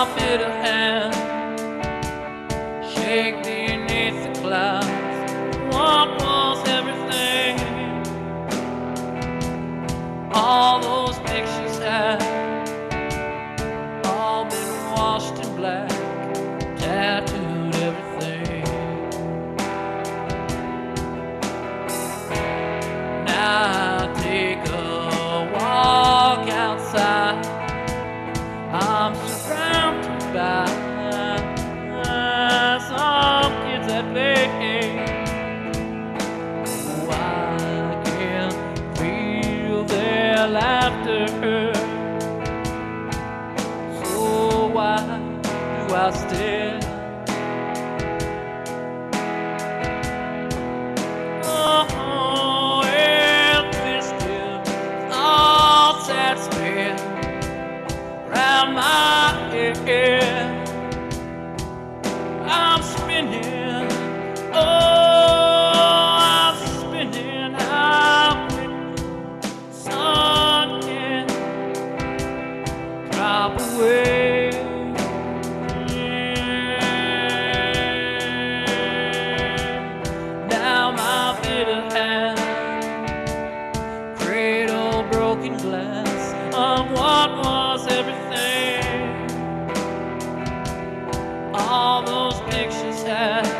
stop it. Né? trusted those